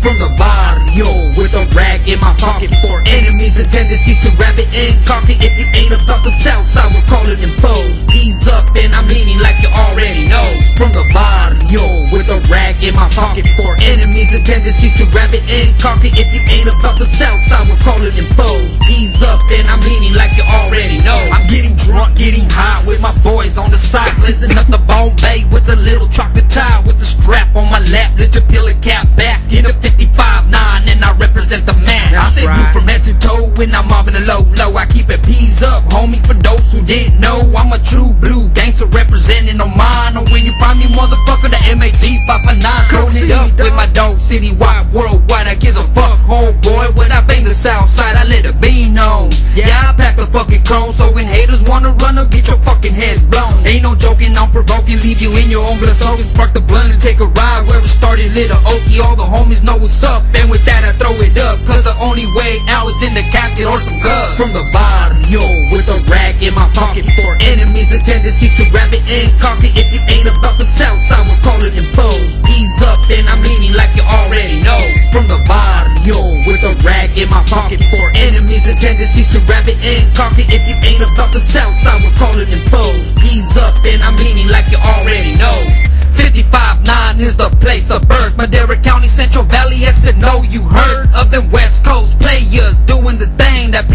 From the barrio with a rag in my pocket for enemies and tendencies to grab it and it. If you ain't about the south side, we're calling them foes. Ease up and I'm leaning like you already know. From the barrio with a rag in my pocket for enemies and tendencies to grab it and it. If you ain't about the south side, we're calling them foes. Ease up and I'm leaning like didn't know, I'm a true blue gangster representing on mine. Or when you find me, motherfucker, the MAD 559. Clone see it up with my dog, citywide, worldwide. I gives a fuck, homeboy. When I bang the south side, I let it be known. Yeah, I pack the fucking chrome, so when haters wanna run up, get your fucking head blown. Ain't no joking, I'm provoking, leave you in your own blood so soaking. Spark the blunt and take a ride where it started, lit a okie. All the homies know what's up, and with that I throw it up. Cause the only way out is in the casket or some guns. From the barrio with tendencies to grab it and it. If you ain't about the south side, we're calling them foes. Ease up and I'm leaning like you already know. From the barrio with a rag in my pocket for enemies and tendencies to grab it and it. If you ain't about the south side, we're calling them foes. Ease up and I'm leaning like you already know. 55-9 is the place of birth. Madera County, Central Valley, yes and no, you heard of them West Coast players doing the thing. That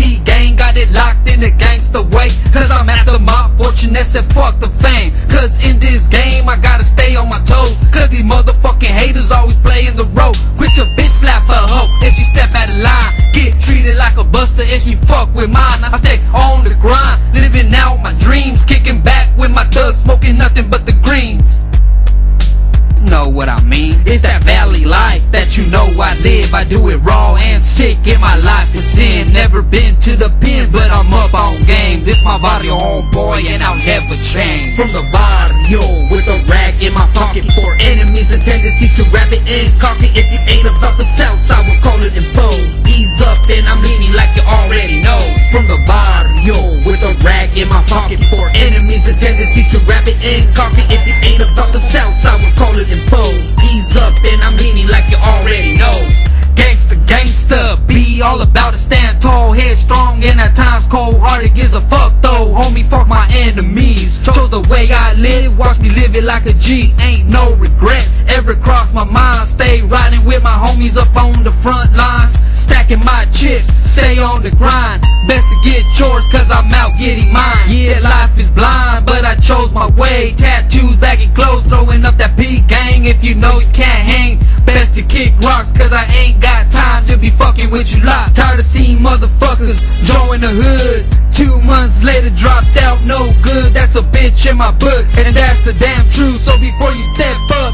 that's fuck the fame. Cause in this game, I gotta stay on my toes. Cause these motherfucking haters always play in the role. Quit your bitch slap her hoe, if she step out of line. Get treated like a buster if she fuck with mine. I stay on the grind, living out my dreams. Kicking back with my thugs, smoking nothing but the greens know what I mean. It's that valley life that you know I live. I do it raw and sick, and my life is in. Never been to the pen, This my barrio homeboy, and I'll never change. From the barrio with a rag in my pocket for enemies and tendencies to grab it and cock it. If you ain't about the south side, we're calling them foes. Ease up, and I'm leaning like you already know. From the barrio with a rag in my pocket for enemies and tendencies to grab it and cock it. If you ain't about the south side, we're calling them foes. Ease up, and I'm leaning like you already know. All about it. Stand tall, headstrong, and at times cold hearted. Gives a fuck though, homie. Fuck my enemies. Chose the way I live, watch me live it like a G. Ain't no regrets ever cross my mind. Stay riding with my homies up on the front lines. Stacking my chips, stay on the grind. Best to get yours, cause I'm out getting mine. Yeah, life is blind, but I chose my way. Tattoos, baggy clothes, throwing up that P gang. If you know you can't hang, best to kick rocks, cause I ain't got time to be fucking with you lot. Tired of seeing motherfuckers join the hood. Two months later, dropped out, no good. That's a bitch in my book, and that's the damn truth. So before you step up,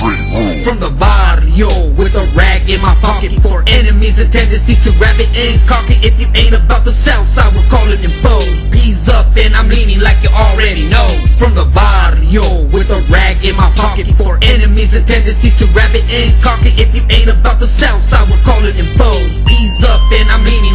Learn rules. from the barrio with a rag in my pocket for enemies and tendencies to grab it and cock it. If you ain't about the south side, we're calling them foes. Peas up and I'm leaning like you already know. From the barrio with a rag in my pocket for enemies and tendencies to grab it and cock it. If you ain't about the south side, we're calling them foes. Peas up and I'm leaning